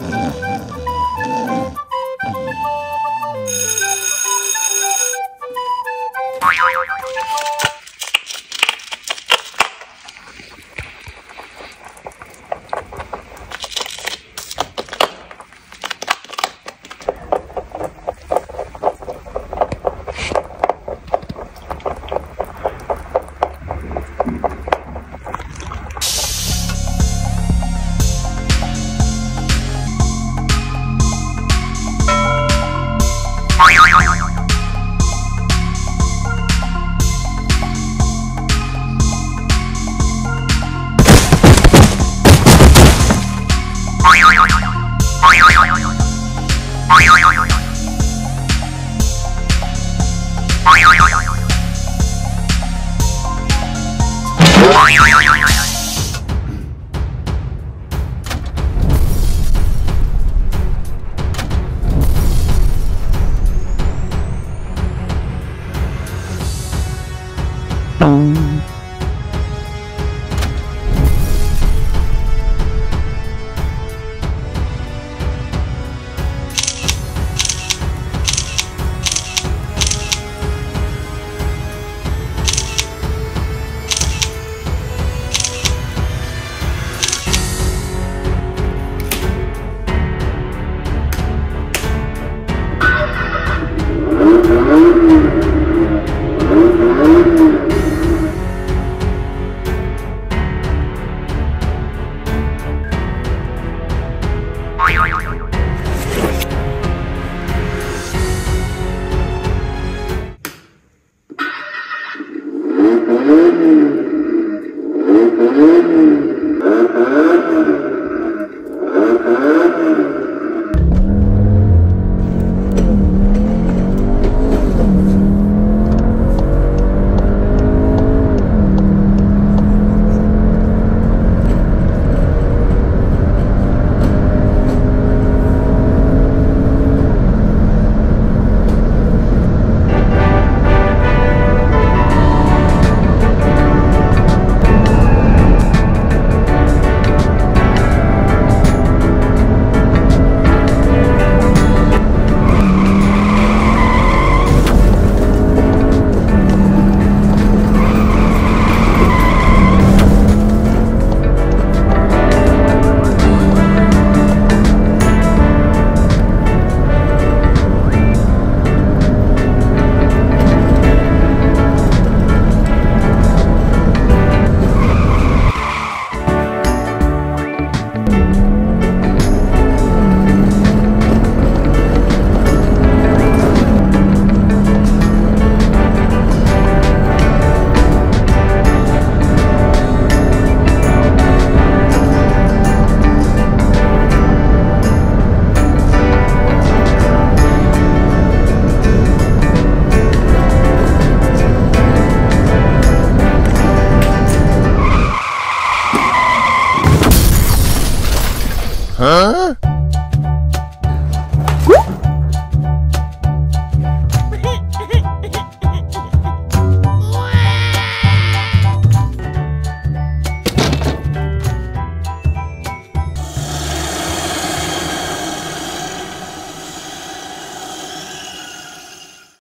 Uh. Boom. Mm. Huh?